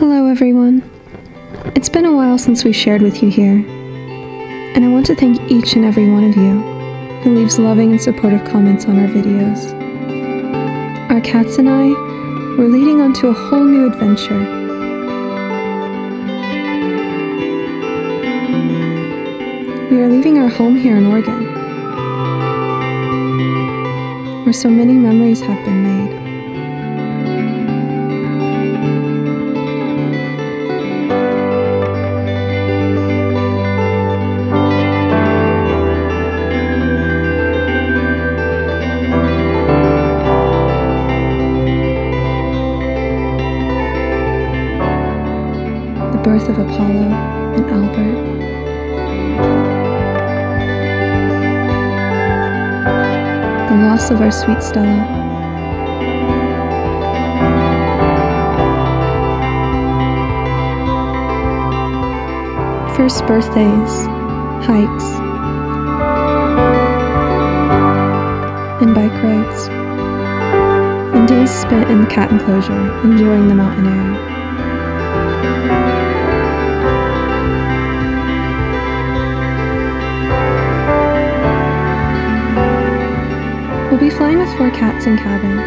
Hello, everyone. It's been a while since we shared with you here, and I want to thank each and every one of you who leaves loving and supportive comments on our videos. Our cats and I were leading onto a whole new adventure. We are leaving our home here in Oregon, where so many memories have been made. The birth of Apollo and Albert. The loss of our sweet Stella. First birthdays, hikes, and bike rides, and days spent in the cat enclosure enjoying the mountain air. We'll be flying with four cats in cabin.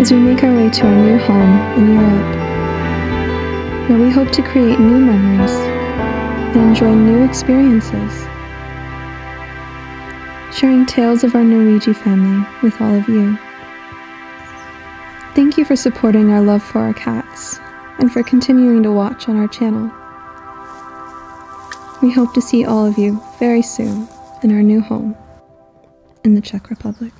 As we make our way to our new home in Europe, where we hope to create new memories and enjoy new experiences, sharing tales of our Norwegian family with all of you. Thank you for supporting our love for our cats and for continuing to watch on our channel. We hope to see all of you very soon in our new home in the Czech Republic.